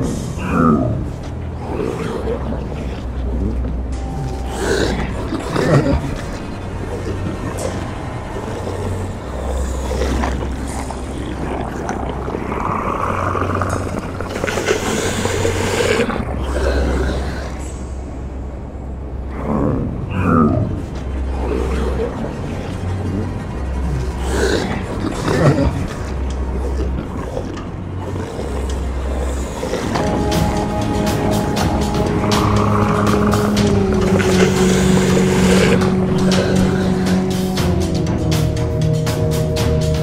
Yes.